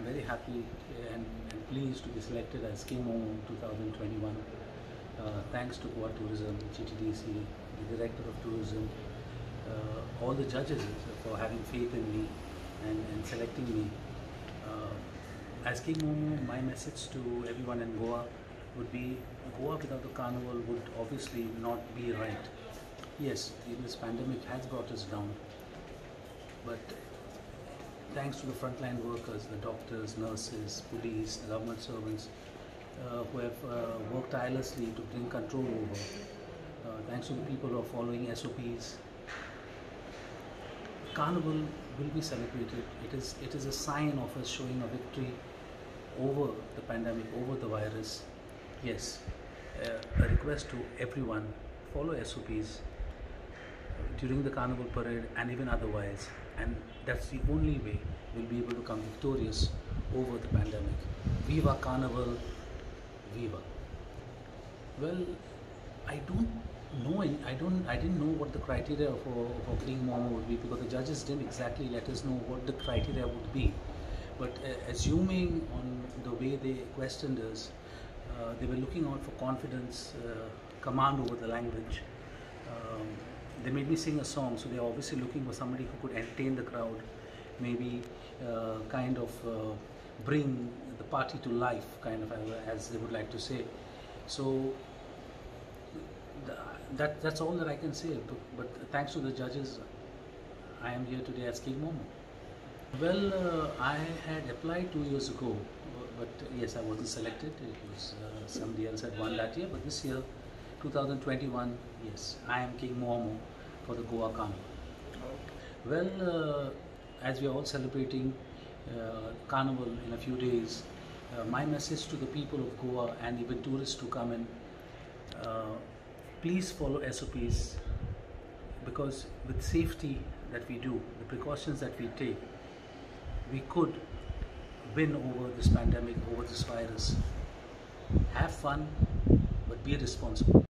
I'm very happy and, and pleased to be selected as King Momo 2021. Uh, thanks to Goa Tourism, GTDC, the Director of Tourism, uh, all the judges for having faith in me and, and selecting me. Uh, as King Momo, my message to everyone in Goa would be Goa without the carnival would obviously not be right. Yes, this pandemic has brought us down, but thanks to the frontline workers, the doctors, nurses, police, government servants, uh, who have uh, worked tirelessly to bring control over. Uh, thanks to the people who are following SOPs. Carnival will be celebrated. It is, it is a sign of us showing a victory over the pandemic, over the virus. Yes, uh, a request to everyone follow SOPs during the carnival parade and even otherwise. And that's the only way we'll be able to come victorious over the pandemic. Viva carnival viva. Well i don't know i don't i didn't know what the criteria for for being momo would be because the judges didn't exactly let us know what the criteria would be. But uh, assuming on the way they questioned us uh, they were looking out for confidence uh, command over the language. Um, they made me sing a song, so they're obviously looking for somebody who could entertain the crowd, maybe uh, kind of uh, bring the party to life, kind of as they would like to say. So th that that's all that I can say. But, but, thanks to the judges, I am here today as King Momo. Well, uh, I had applied two years ago, but yes, I wasn't selected. It was uh, somebody else had won that year, but this year 2021, yes, I am King Momo for the Goa Carnival. Well, uh, as we are all celebrating uh, Carnival in a few days, uh, my message to the people of Goa and even tourists to come in, uh, please follow SOPs because with safety that we do, the precautions that we take, we could win over this pandemic, over this virus. Have fun, but be responsible.